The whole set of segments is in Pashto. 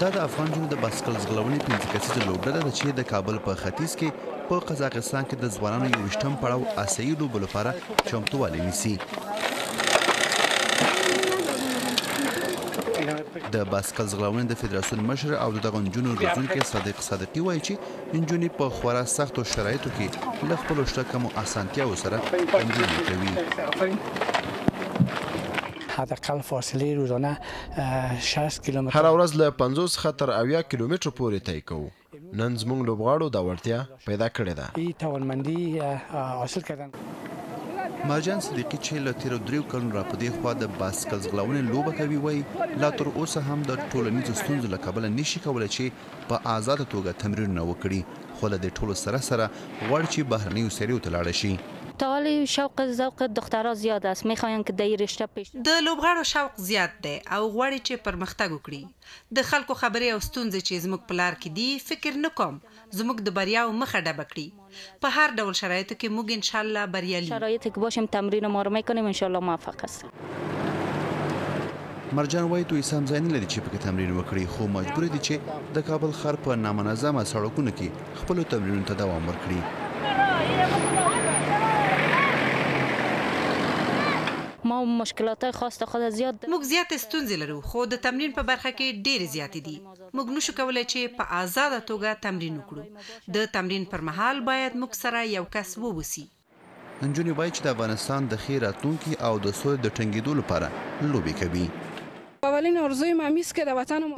دا د افغان نجونو د باسکل ځغلونې پنځه کسیزه لوبډله ده چې د کابل په ختیځ کې په قزاقستان کې د ځوانانو یوویشتم پړاو اسیایي لوبو لپاره چمتووالی نیسي د باسکل ځغلونې د فدراسیون مشر او د دغه نجونو روزونکی صادق صادقي وایي چې نجونې په خورا سختو شرایطو کې له خپلو شته کمو اسانتیاو سره تمرین کوي حداقل فاصله روزانه 60 کیلومتر. هره ورځ له پنځو څخه تر اویا کیلومترو پورې طی کوو. نن زموږ لوبغاړو دا وړتیا پیدا کړې ده. ای توانمندی حاصل کردن. مرجان صدیقي چې له تېرو دریو کلونو را په دې خوا د باسکل ځغلونې لوبه کوي، وايي، لا تر اوسه هم د ټولنیزو ستونزو له کبله نشي کولی چې په آزاده توګه تمرینونه وکړي، خو له دې ټولو سره سره غواړي چې بهرنیو سیالیو ته لاړه شي. تعالی شوق ذوق دخترها زیاد است میخواین که دهی رشته پیش. د لوبغاړو شوق زیات دی او غواړي چې پرمختګ وکړي. د خلکو خبرې او ستونزې چې زموږ په لار کې دي، فکر نه کوم زموږ د بریاوو مخه ډبه کړي. په هر ډول شرایطو کې موږ ان شاءالله بریالي یو. شرایطو کې باشیم تمرین ما را میکنیم ان شاءالله موفق هستیم. مرجان وايي دوی سم ځای نه لري چې پکې تمرین وکړي خو مجبوره دي چې د کابل ښار په نامنظمه سړکونو کې خپلو تمرینونو ته دوام ورکړي. موږ زیاتې ستونزې لرو خو د تمرین په برخه کې ډېرې زیاتې دي. موږ نشو کولای چې په ازاده توګه تمرین وکړو. د تمرین پر مهال باید موږ سره یو کس واوسي. نجونې وايي چې د افغانستان د ښې راتلونکې او د سولې د ټنګېدو لپاره لوبې کوي.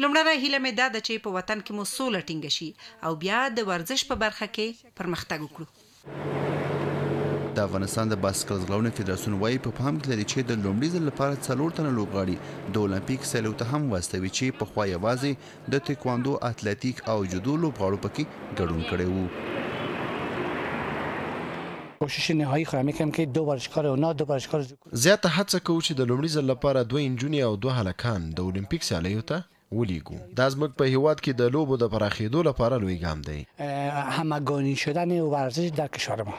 لومړنۍ هیله مې دا ده چې په وطن کې مو سوله ټینګه شي او بیا د ورزش په برخه کې پرمختګ وکړو. د افغانستان د باسکل ځغلونې فدراسیون وایي په پام کې لري چې د لومړي ځل لپاره څلور تنه لوبغاړي د اولمپیک سیالیو ته هم واستوي چې پخوا یوازې د تکواندو اتلتیک او جودو لوبغاړو پکې ګډون کړی وو کوشش نهایی خواهی میکنم که دو ورزشکار اونا دو ورزشکار زیاته هڅه کوو چې د لومړي ځل لپاره دوه انجونې او دوه هلکان د اولمپیک سیالیو ته ولیږو. دا زموږ په هیواد کې د لوبو د پراخیدو لپاره لوی ګام دی. همگانی شدن ورزش در کشور ما.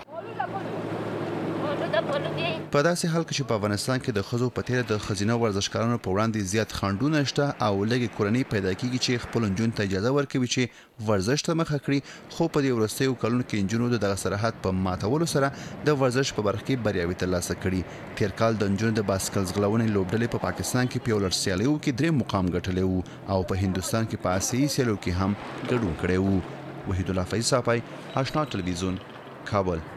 په داسې حال کې چې په افغانستان کې د ښځو په تېره د ښځینه ورزشکارانو په وړاندې زیات خنډونه شته او لږې کورنۍ پیدا کېږي چې خپلو نجونو ته اجازه ورکوي چې ورزش ته مخه کړي، خو په دې وروستیو کلونو کې نجونو د دغه سرحد په ماتولو سره د ورزش په برخه کې بریاوې ترلاسه کړي. تېر کال د نجونو د باسکل ځغلونې لوبډلې په پاکستان کې په یو لړ سیالیو کې درېیم مقام ګټلی و او په هندوستان کې په اسیايي سیالیو کې هم ګډون کړی و. وحیدالله فیض ساپی، اشنا تلویزیون، کابل.